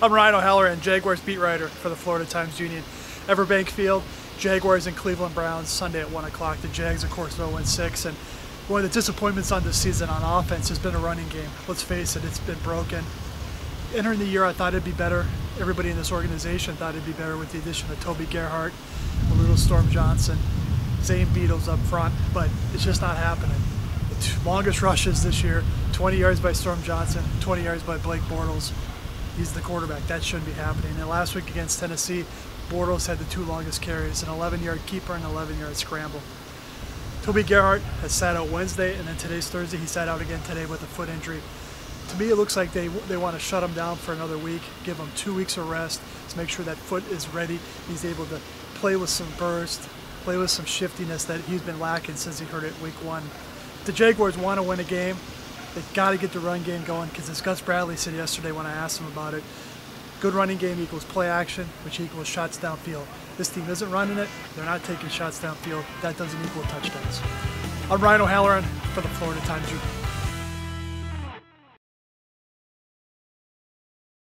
I'm Ryan O'Halloran, Jaguars beat writer for the Florida Times Union. Everbank Field, Jaguars and Cleveland Browns Sunday at 1 o'clock. The Jags, of course, 0-6. And one of the disappointments on this season on offense has been a running game. Let's face it, it's been broken. Entering the year, I thought it'd be better. Everybody in this organization thought it'd be better with the addition of Toby Gerhart, a little Storm Johnson, Zane Beadles up front, but it's just not happening. Longest rushes this year, 20 yards by Storm Johnson, 20 yards by Blake Bortles. He's the quarterback. That shouldn't be happening. And last week against Tennessee, Bortles had the two longest carries, an 11-yard keeper and an 11-yard scramble. Toby Gerhart has sat out Wednesday, and then today's Thursday. He sat out again today with a foot injury. To me, it looks like they they want to shut him down for another week, give him two weeks of rest to make sure that foot is ready. He's able to play with some burst, play with some shiftiness that he's been lacking since he hurt it week one. The Jaguars want to win a game. They've got to get the run game going because as Gus Bradley said yesterday when I asked him about it, good running game equals play action, which equals shots downfield. This team isn't running it. They're not taking shots downfield. That doesn't equal touchdowns. I'm Ryan O'Halloran for the Florida Times.